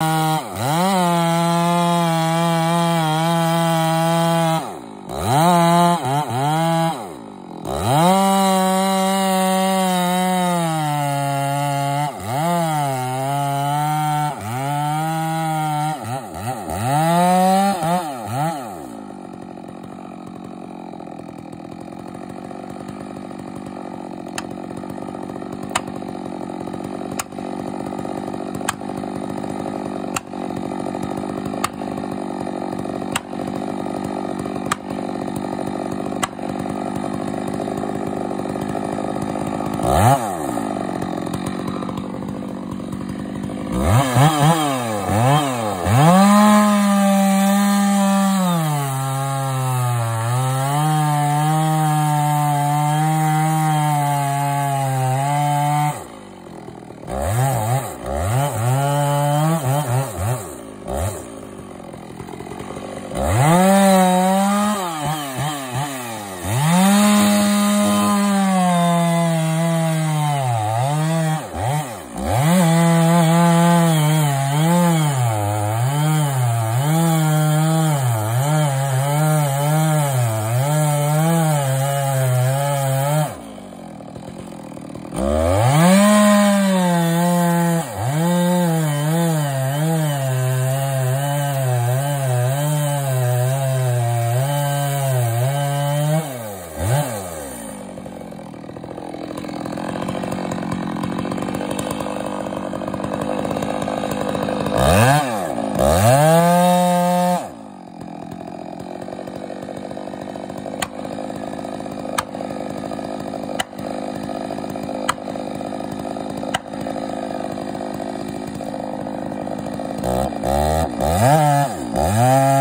Uh, uh.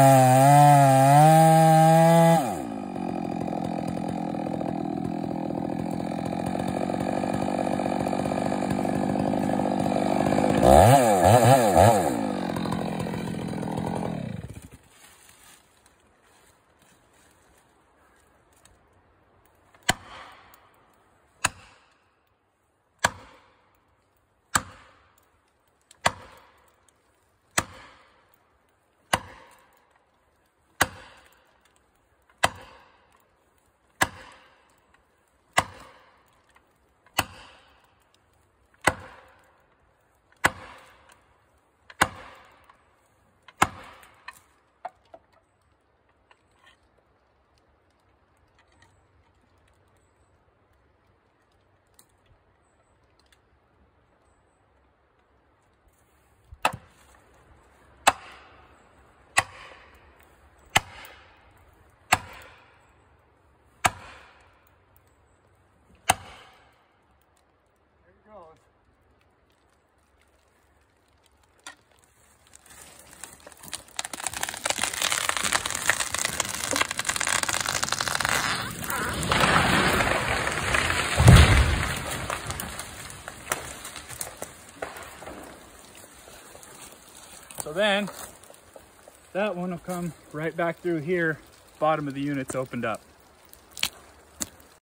uh, So then that one will come right back through here. Bottom of the unit's opened up.